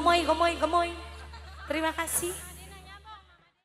gemoy, gemoy, gemoy. Terima kasih.